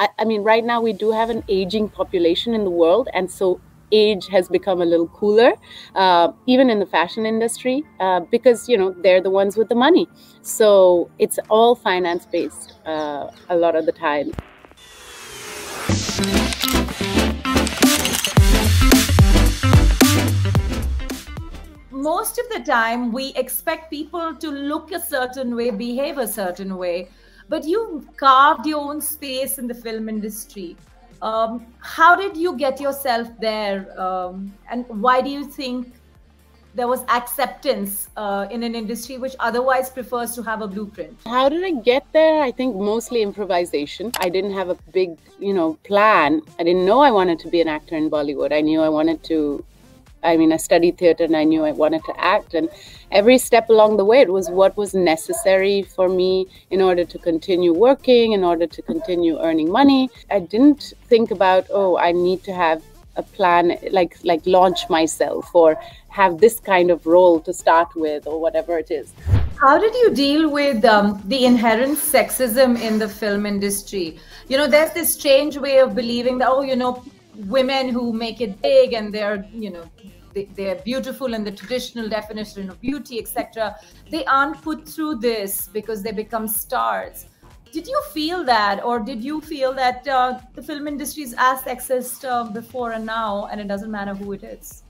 I, I mean, right now we do have an aging population in the world, and so age has become a little cooler, uh, even in the fashion industry, uh, because you know they're the ones with the money. So it's all finance based uh, a lot of the time. Most of the time, we expect people to look a certain way, behave a certain way, but you carved your own space in the film industry um, how did you get yourself there? Um, and why do you think there was acceptance uh, in an industry which otherwise prefers to have a blueprint? How did I get there? I think mostly improvisation. I didn't have a big, you know, plan. I didn't know I wanted to be an actor in Bollywood. I knew I wanted to I mean, I studied theater and I knew I wanted to act. And every step along the way, it was what was necessary for me in order to continue working, in order to continue earning money. I didn't think about, oh, I need to have a plan, like like launch myself or have this kind of role to start with or whatever it is. How did you deal with um, the inherent sexism in the film industry? You know, there's this strange way of believing that, oh, you know, women who make it big and they're you know they, are beautiful in the traditional definition of beauty etc they aren't put through this because they become stars. Did you feel that or did you feel that uh, the film industry is as sexist uh, before and now and it doesn't matter who it is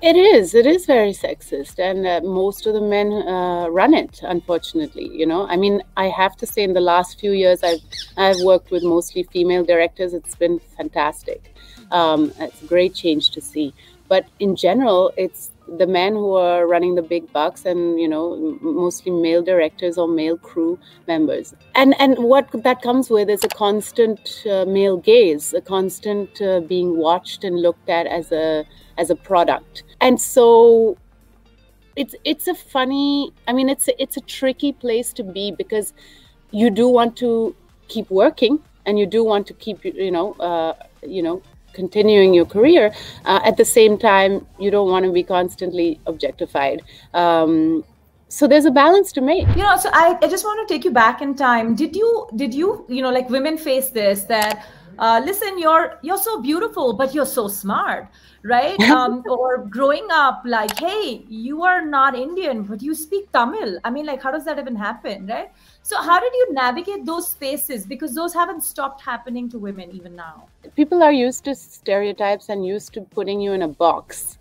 it is. It is very sexist, and uh, most of the men uh, run it. Unfortunately, you know. I mean, I have to say, in the last few years, I've I've worked with mostly female directors. It's been fantastic. Um, it's a great change to see. But in general, it's the men who are running the big bucks and you know mostly male directors or male crew members. And and what that comes with is a constant uh, male gaze a constant uh, being watched and looked at as a as a product. And so it's it's a funny i mean it's a, it's a tricky place to be because you do want to keep working and you do want to keep you know uh, you know continuing your career uh, at the same time you don't want to be constantly objectified. Um, so there's a balance to make. You know so I, I just want to take you back in time. Did you did you you know like women face this that uh, listen you're you're so beautiful but you're so smart right? Um, or growing up like hey you are not indian but you speak tamil. I mean like how does that even happen right? So how did you navigate those spaces? Because those haven't stopped happening to women even now. People are used to stereotypes and used to putting you in a box.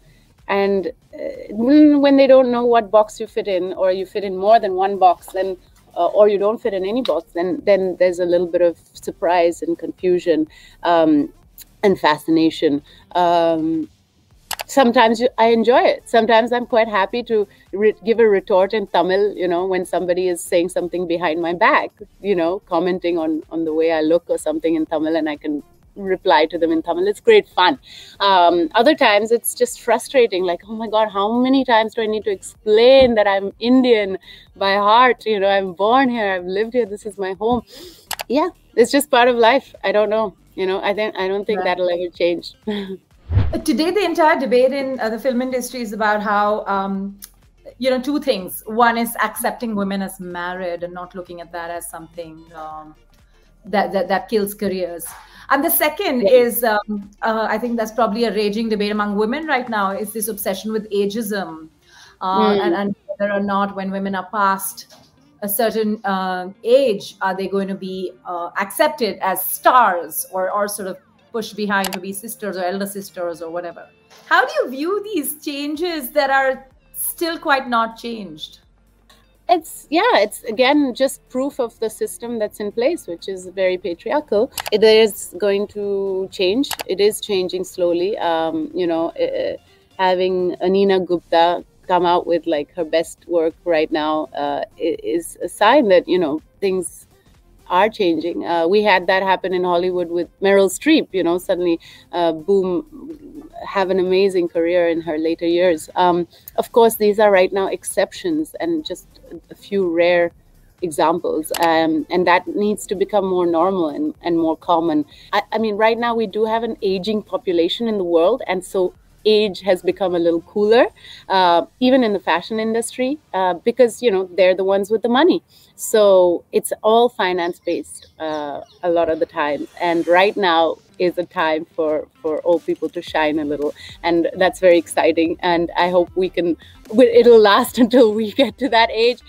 And uh, when they don't know what box you fit in or you fit in more than one box then uh, or you don't fit in any box, then then there's a little bit of surprise and confusion um, and fascination. Um, sometimes I enjoy it. Sometimes I'm quite happy to give a retort in Tamil. You know, when somebody is saying something behind my back, you know, commenting on on the way I look or something in Tamil, and I can reply to them in Tamil. It's great fun. Um, other times it's just frustrating. Like, oh my God, how many times do I need to explain that I'm Indian by heart? You know, I'm born here, I've lived here, this is my home. Yeah, it's just part of life. I don't know. You know, I think I don't think right. that'll ever change. Today, the entire debate in uh, the film industry is about how um, you know two things one is accepting women as married and not looking at that as something um, that, that that kills careers and the second yeah. is, um, uh, I think that's probably a raging debate among women right now, is this obsession with ageism. Uh, mm. and, and, whether or not when women are past a certain uh, age, are they going to be uh, accepted as stars or, or sort of pushed behind to be sisters or elder sisters or whatever? How do you view these changes that are still quite not changed? It's yeah it's again just proof of the system that's in place which is very patriarchal. It is going to change. It is changing slowly. Um, you know uh, having Neena Gupta come out with like her best work right now uh, is a sign that you know things are changing. Uh, we had that happen in Hollywood with Meryl Streep. You know, suddenly, uh, boom, have an amazing career in her later years. Um, of course, these are right now exceptions and just a few rare examples um, and that needs to become more normal and, and more common I, I mean right now we do have an aging population in the world and so age has become a little cooler, uh, even in the fashion industry, uh, because you know they're the ones with the money. So it's all finance based uh, a lot of the time. And right now is a time for for old people to shine a little, and that's very exciting. And I hope we can. It'll last until we get to that age.